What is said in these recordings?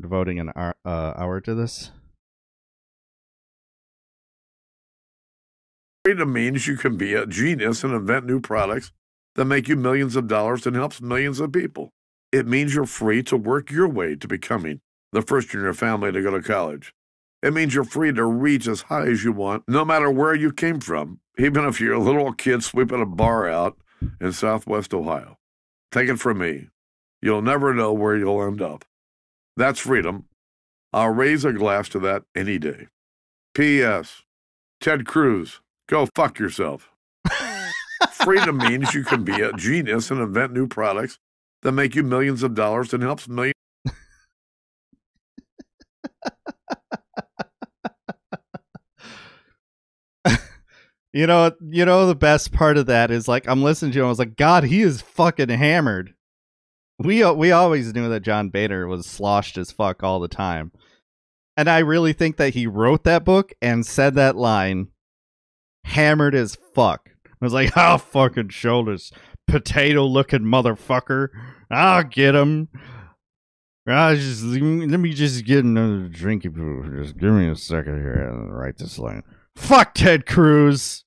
devoting an hour, uh, hour to this. Freedom means you can be a genius and invent new products that make you millions of dollars and helps millions of people. It means you're free to work your way to becoming the first in your family to go to college. It means you're free to reach as high as you want, no matter where you came from, even if you're a little kid sweeping a bar out in southwest Ohio. Take it from me. You'll never know where you'll end up. That's freedom. I'll raise a glass to that any day. P.S. Ted Cruz, go fuck yourself. freedom means you can be a genius and invent new products that make you millions of dollars and helps millions. You know, you know the best part of that is like I'm listening to him. I was like, God, he is fucking hammered. We we always knew that John Boehner was sloshed as fuck all the time, and I really think that he wrote that book and said that line, hammered as fuck. I was like, "I'll ah, fucking show this potato looking motherfucker. I'll get him." I just let me just get another drink. Just give me a second here and write this line. Fuck Ted Cruz.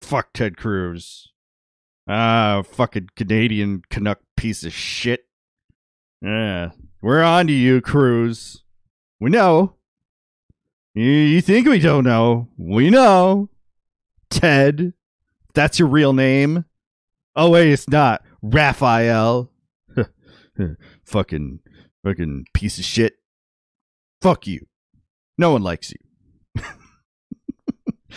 Fuck Ted Cruz. Ah, fucking Canadian Canuck piece of shit. Yeah, we're on to you, Cruz. We know. You, you think we don't know? We know. Ted. That's your real name. Oh wait, it's not. Rafael. fucking, fucking piece of shit. Fuck you. No one likes you.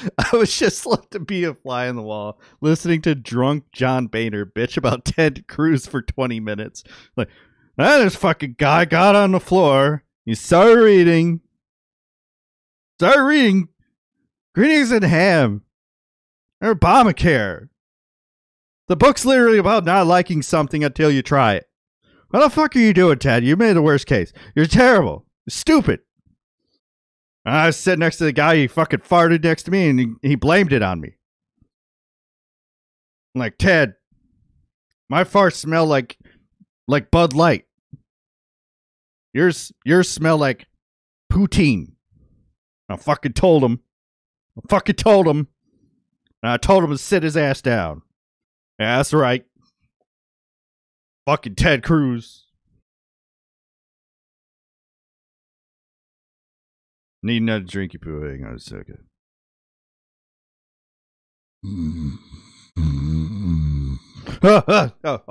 I was just left to be a fly on the wall, listening to drunk John Boehner bitch about Ted Cruz for 20 minutes. Like, this fucking guy got on the floor. He started reading. Started reading Green Eggs and Ham. Or Obamacare. The book's literally about not liking something until you try it. What the fuck are you doing, Ted? You made the worst case. You're terrible. You're stupid. I was sitting next to the guy. He fucking farted next to me, and he, he blamed it on me. I'm like Ted, my farts smell like like Bud Light. Yours yours smell like poutine. I fucking told him. I fucking told him. And I told him to sit his ass down. Yeah, that's right. Fucking Ted Cruz. Need another drinky poo. Hang on a second. Mm-hmm. Mm-hmm. oh, oh, oh.